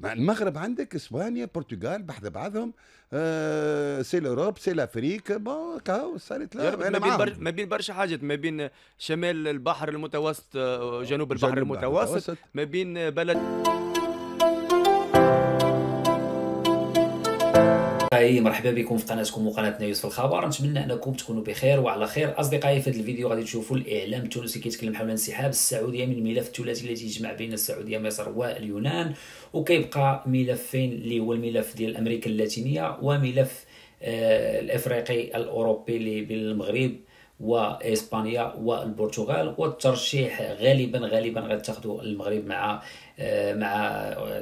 مع المغرب عندك إسبانيا برتغال بحذا بعضهم آه c'est l'Europe c'est l'Afrique bon كاو صارت لا ما بين بر... ما بين برشا حاجات ما بين شمال البحر المتوسط وجنوب البحر جنوب المتوسط, المتوسط. ما بين بلد أصدقائي مرحبا بكم في قناتكم وقناتنا يوسف الخبر. نتمنى أنكم تكونوا بخير وعلى خير. أصدقائي في هذا الفيديو غادي تشوفوا الإعلام التونسي كيتكلم حول انسحاب السعودية من الملف الثلاثي الذي يجمع بين السعودية مصر واليونان وكيبقى ملفين اللي هو الملف ديال أمريكا اللاتينية وملف آه الإفريقي الأوروبي اللي بين المغرب وإسبانيا والبرتغال والترشيح غالبا غالبا غتاخذوا المغرب مع آه، مع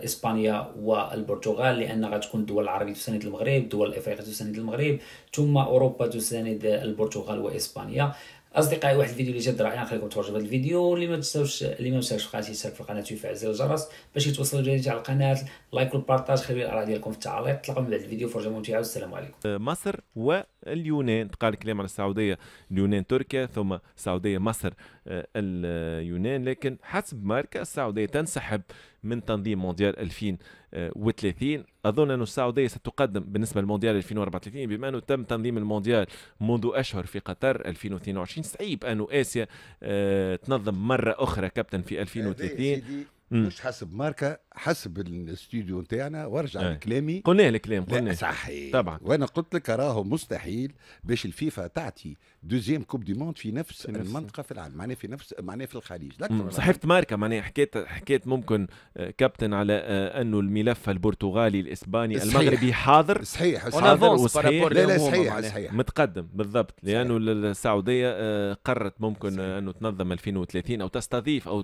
إسبانيا والبرتغال لأن غتكون الدول العربية تساند المغرب الدول الإفريقية تساند المغرب ثم أوروبا تساند البرتغال وإسبانيا. أصدقائي واحد الفيديو اللي جد رائع نخليكم تفرجوا في هذا الفيديو. اللي ما تنساوش اللي ما مشاركش في القناه يشترك في القناة ويفعل زر الجرس باش يتوصل الجديد على القناه لايك والبارطاج خليوا الاراء ديالكم في التعليق. تلقاو من بعد الفيديو فرجة ممتعة والسلام عليكم. مصر واليونان. تقال الكلام على السعودية اليونان تركيا ثم السعودية مصر آه، اليونان. لكن حسب ماركا السعودية تنسحب من تنظيم مونديال 2030 أظن أن السعودية ستقدم بالنسبة للمونديال 2034 بما أنه تم تنظيم المونديال منذ أشهر في قطر 2022 صعيب انه آسيا آه، تنظم مرة أخرى كابتن في 2030 مش حسب ماركة حسب الاستوديو نتاعنا وأرجع آه. لكلامي. قلنا الكلام قلنا صحيح. طبعا. وأنا قلت لك راهو مستحيل باش الفيفا تعطي deuxième Coupe du monde في نفس المنطقة في العالم معناها في نفس معناها في الخليج. صحيفة ماركة معناها حكيت حكيت ممكن آه، كابتن على آه، أنه الملف البرتغالي الإسباني صحيح. المغربي حاضر. صحيح حاضر وصحيح. لا لا صحيح صحيح. متقدم بالضبط. لأنه السعودية آه، قررت ممكن صحيح. أنه تنظم 2030 أو تستضيف أو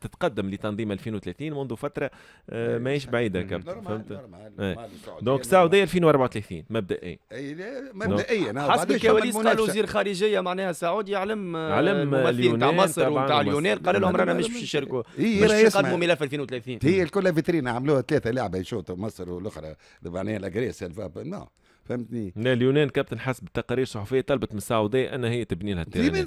تتقدم لتنظيم 2030 منذ فترة آه، ماهيش بعيدة كابتن فهمت؟ donc السعودية 2034 مبدئيا. مبدئيا. حسب الكواليس قال وزير خارجيه معناها سعودي يعلم آه، علم الممثلين تاع مصر وتاع اليونان. قال لهم رانا مش باش نشاركوا باش يقدموا ملف 2030 هي الكل vitrine عملوها ثلاثة لعبة يشوطوا مصر والأخرى. معناها la Grèce non فهمتني؟ لا اليونان كابتن حسب التقارير الصحفية طلبت من السعوديه أن هي تبني لها ال terrain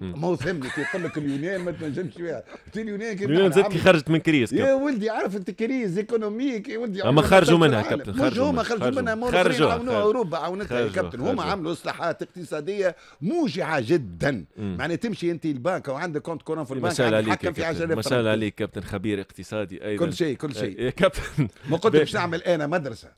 ما هو فهمني يقول لك اليونان ما تنجمش فيها. اليونان كيف اليونان زاد كي خرجت من crise يا ولدي عارف أنت crise économique يا ولدي أما خرجوا منها كابتن خرجوا هما خرجوا منها. خرجوا. عاونوها أوروبا عاونتها يا كابتن. هما عملوا إصلاحات اقتصادية موجعة جدا. معناها تمشي أنت البنك وعندك compte courant في البنك تحكم في 10000 ما شاء الله عليك كابتن خبير اقتصادي أيضا. كل شيء كل شيء. يا كابتن. ما قلت باش نعمل أنا مدرسة.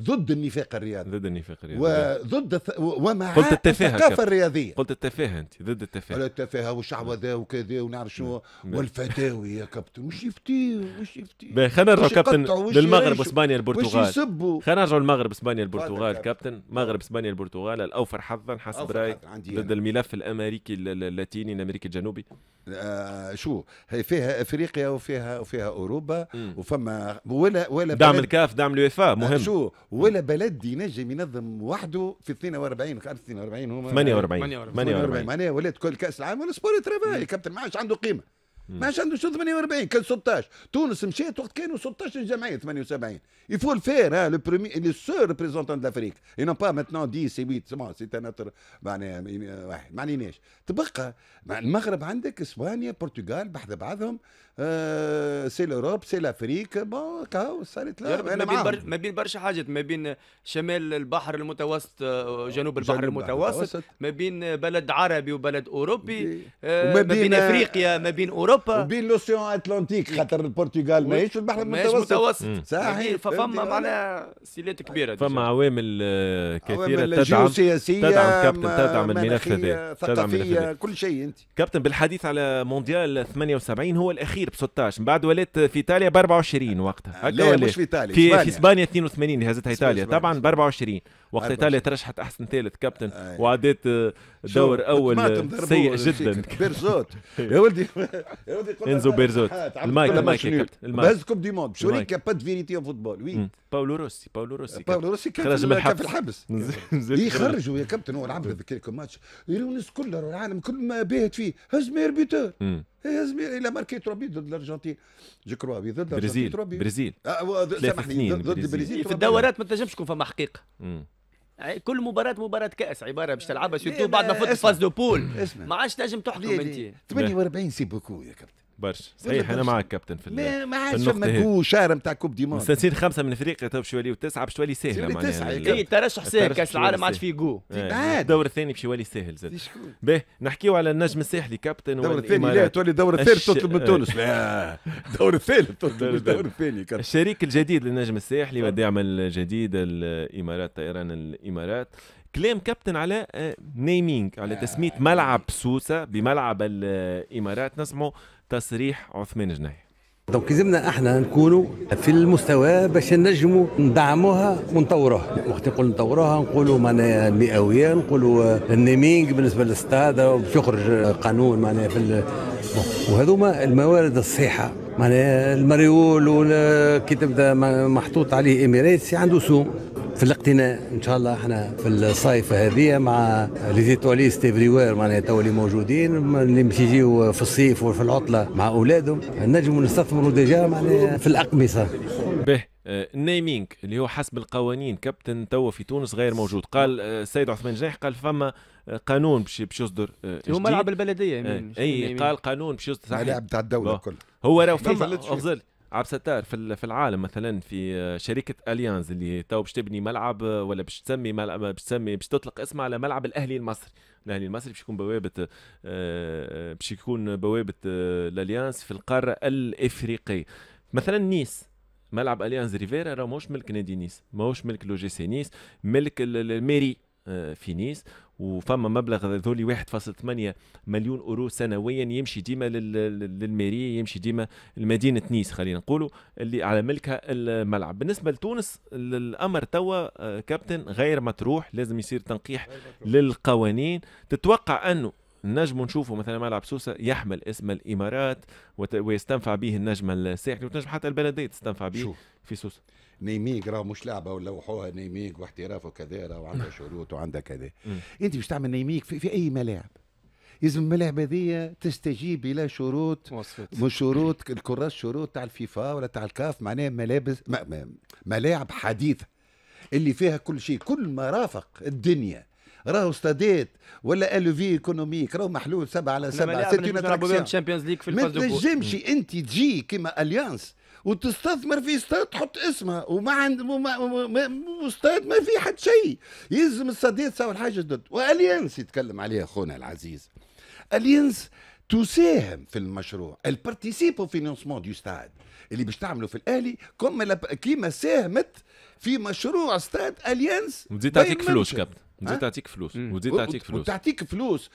ضد النفاق الرياضي. ضد النفاق الرياضي ضد ومع قلت التفاهة الثقافة الرياضية. قلت التفاهة أنت ضد التفاهة. التفاهة والشعوذه وكذا ونعرف شنو والفتاوي يا كابتن وش يفتي وش يفتي؟ خلينا نرجعوا كابتن للمغرب وإسبانيا البرتغال. خلينا نرجعوا المغرب إسبانيا البرتغال. كابتن. مغرب إسبانيا البرتغال. الأوفر حظا حسب رايي ضد الملف الأمريكي اللاتيني الأمريكي الجنوبي. آه شو؟ هي فيها أفريقيا وفيها وفيها أوروبا. وفما ولا ولا دعم الكاف دعم الوفاء مهم. آه شو؟ ولا بلد ينجم ينظم وحده في 42 42 هما 48 48 معناها ولات كل كأس العالم ولا سبور ترافاي. كابتن ما عادش عنده قيمة. ما عادش عنده شو 48 كان 16 تونس مشات وقت كانوا 16 جمعيه 78 يفو الفير ها لو برومي لو سور ريبريزونتون دافريك اي نون با ماتنون 10 سي 8 سي سي تناتر معناها واحد ما عليناش تبقى المغرب عندك اسبانيا البرتغال بحذا بعضهم آه c'est l'Europe c'est l'Afrique bon كاو صارت ما بين بر... ما بين برشا حاجات. ما بين شمال البحر المتوسط وجنوب البحر جنوب المتوسط. ما بين بلد عربي وبلد أوروبي آه ما بين إفريقيا ما بين أوروبا. وبين l'océan Atlantique خاطر البرتغال ماهيش في البحر المتوسط. متوسط. صحيح. فما معناها سيلات كبيرة فما عوامل آه، كثيرة تدعم تدعم كابتن تدعم الملف هذا ثقافية كل شيء أنت. كابتن بالحديث على مونديال 78 هو الأخير ب 16 من بعد ولات في إيطاليا ب 24 وقتها. لا مش في إيطاليا في, في إسبانيا. 82 اللي هزتها إيطاليا. طبعا ب 24 وقت إيطاليا ترشحت أحسن ثالث كابتن وعدت دور أول سيء جدا. بيرزوت. يا ولدي يا ولدي إنزو بيرزوت. المايك المايك يا كابتن المايك. بس كوب دي موند شوريك با دو فيريتي اون فوتبول. وي. باولو روسي باولو روسي. باولو روسي خرج من الحبس. في الحبس يخرجوا يا كابتن هو لعب هذاك الماتش الناس كلها العالم كل ما باهت فيه. هز مير بيتور هز مير إلى ماركي تروبي ضد الأرجنتين. جو كروا ضد البرازيل برازيل سامحني ضد البرازيل في الدورات ما تنجمش تكون فما حقيقة. كل مباراة مباراة كأس عبارة باش تلعبها surtout بعد ما فوت phase de poules ما عادش تنجم تحكم أنت. 48 c'est beaucoup يا كابتن. برشا. صحيح أنا معك كابتن في ما ما عادش فما charme نتاع coupe du monde مستنسين خمسة من إفريقيا تو باش يوليو تسعه باش تولي سهلة معناها تسعة اي ترشح سهل كاس العالم ما عادش فيه جو. الدور الثاني باش يولي سهل زاد. باهي نحكيو على النجم الساحلي كابتن الدور الثاني لا تولي الدور الثالث تطلب من تونس. لا الدور الثالث تطلب الدور الثاني الشريك الجديد للنجم الساحلي والدعم الجديد الإمارات طيران الإمارات. كلام كابتن على naming آه، على آه، تسمية ملعب سوسة بملعب الإمارات. نسمعوا تصريح عثمان جناحي donc لازمنا إحنا نكونوا في المستوى باش نجموا ندعموها ونطوروها. وقت نقول نطوروها نقولوا معناها المئويه نقولوا ال naming بالنسبة للاستاد باش يخرج قانون معناها في وهذوما الموارد الصحيحة. معناها المريول كي تبدا محطوط عليه Emirates عنده سوم في الاقتناء إن شاء الله إحنا في الصيف هذه مع les étoilistes à l'extérieur معناها تو اللي موجودين اللي باش يجيو في الصيف وفي العطلة مع أولادهم. نجموا نستثمروا déjà معناها في الأقمصة. به ال naming اللي هو حسب القوانين كابتن توا في تونس غير موجود. قال آه، السيد عثمان جناح قال فما آه، قانون باش باش يصدر آه، هو ملعب البلدية أي قال قانون باش يصدر ملاعب تاع الدولة كل هو راه فما أفضل. عبد الستار في العالم مثلا في شركة اليانز اللي تو باش تبني ملعب ولا باش تسمي ملعب باش تسمي باش تطلق اسمه على ملعب الأهلي المصري. الأهلي المصري باش يكون بوابة آه، آه، باش يكون بوابة آه، الأليانز في القارة الإفريقية. مثلا نيس ملعب اليانز ريفيرا راه ماهوش ملك نادي نيس ماهوش ملك l'OGC Nice ملك ال mairie في نيس. وفما مبلغ ذولي 1.8 مليون أورو سنويا يمشي ديما لل mairie يمشي ديما لمدينة نيس خلينا نقولوا اللي على ملكها الملعب. بالنسبة لتونس الامر توا آه، كابتن غير مطروح لازم يصير تنقيح للقوانين. تتوقع أنه نجم نشوفوا مثلا ملعب سوسة يحمل اسم الإمارات ويستنفع به النجم الساحلي وتنجم حتى البلدية تستنفع به في سوسة. نيميك راه مش لعبة ولوحوها نيميك واحتراف وكذا راه وعندها شروط وعندها كذا. أنت باش تعمل نيميك في, في أي ملاعب. لازم الملاعب هذه تستجيب إلى شروط من شروط الكراس شروط تاع الفيفا ولا تاع الكاف معناها ملابس ملاعب حديثة. اللي فيها كل شيء كل ما رافق الدنيا. راهو استادات ولا آل في إيكونوميك راهو محلول سبعة على سبعة سيتي اون ليغ في ما تنجمش أنت تجي كما اليانس وتستثمر في استاد تحط اسمها وما عند استاد ما في حد شيء. يلزم السادات تساوي الحاجة جدد واليانس يتكلم عليها أخونا العزيز. اليانس تساهم في المشروع. البارتيسيب أو فينانسمون دو ستاد اللي باش تعملوا في الأهلي كما كيما ساهمت في مشروع استاد اليانس وتزيد تعطيك فلوس كابتن. وتزيد تعطيك فلوس وتزيد تعطيك فلوس. وتعطيك فلوس.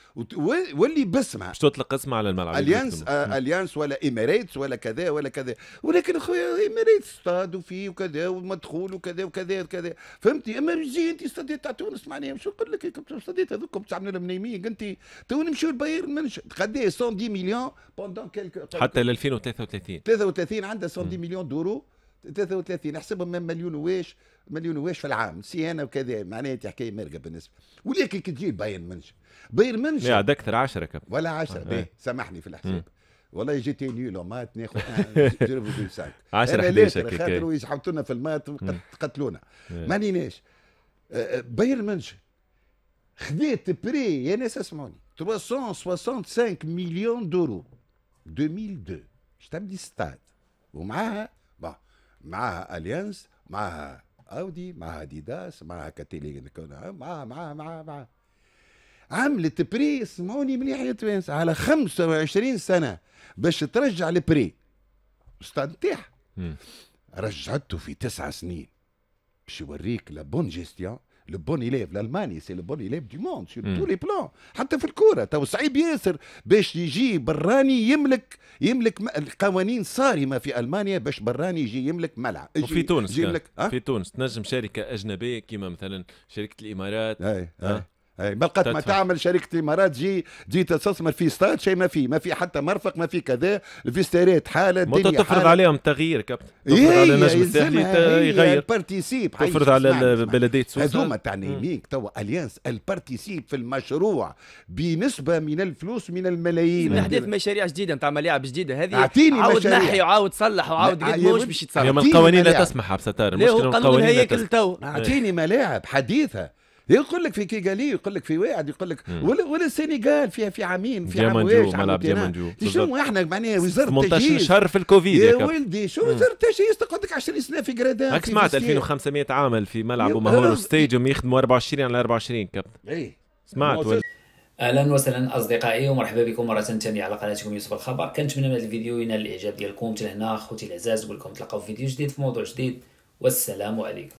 واللي باسمها باش تطلق اسمها على الملعب. اليانس آه اليانس ولا ايميريتس ولا كذا ولا كذا. ولكن أخويا ايميريتس استاد وفيه وكذا ومدخول وكذا وكذا وكذا. فهمتي؟ أما جي انت استاديت تاع تونس معناها شو نقول لك استاديت هذوك تعملوا لهم نيمينغ انت تو نمشيو لبايرن منش قد 110 مليون بوندون كيلك حتى ل 2033 33 عندها 110 مليون دورو 33 احسبهم من مليون واش مليون واش في العام سيانه وكذا معناها حكايه مارقه بالنسبة. ولكن كي تجي بايرن منش. بايرن منش؟ لا أكثر 10 كم. ولا 10 آه. سامحني في الحساب. والله جيتي نيلو مات ناخذ 10 11 خاطر يسحبوا لنا في المات قتلونا. آه، آه، بايرن منش. خذيت بري يا ناس اسمعوني 365 مليون دورو. 2002 شتم ستاد. ومعاها معاها اليانس معاها اودي معاها ديداس معاها كاتيلي معاها معاها معاها معاها عملت prêt اسمعوني مليح يا توانس على 25 سنة باش ترجع ال prêt نتاعها رجعته في تسع سنين. باش يوريك la bonne gestion le bon élève الالماني c'est le bon élève du monde sur tous les plans حتى في الكوره تو صعيب ياسر باش يجي براني يملك يملك القوانين صارمة في ألمانيا باش براني يجي يملك ملعب. وفي تونس يملك في تونس تنجم شركة أجنبية كيما مثلا شركة الإمارات أي. أي. إي بلقت ما تعمل شركة الامارات جي جي تستثمر في ستاد شيء ما في ما في حتى مرفق ما في كذا في ستاريت حالة الدنيا تفرض حالة. عليهم تغيير كابتن. تفرض على نجم الساحلي يغير. البارتيسيب. تفرض على بلدية سوسه هذوما تاع نيميك توا أليانس. البارتيسيب في المشروع بنسبة من الفلوس من الملايين. احداث مشاريع جديدة نتاع ملاعب جديدة. هذه أعطيني عاود نحي وعاود صلح وعاود قد موش باش يتصلح القوانين لا تسمح بستار المشكلة القوانين تو. أعطيني ملاعب حديثة. يقول لك في كيغالي يقول لك في واحد يقول لك ولا, ولا السنغال فيها في عامين في عام واش ملعب ديامانجو شنو إحنا معناها وزارة التجهيز؟ 18 شهر في الكوفيد يا ولدي شو وزارة التجهيز؟ تقعد لك 20 سنة في جرادان راك سمعت 2500 عامل في ملعب مهور ستاديوم يخدموا 24 على 24 كابتن. اي سمعت أهلا وسهلا أصدقائي ومرحبا بكم مرة ثانية على قناتكم يوسف الخبر. كنتمنى من هذا الفيديو ينال الإعجاب ديالكم حتى لهنا خوتي العزاز نقول لكم تلقاو في فيديو جديد في موضوع جديد والسلام عليكم.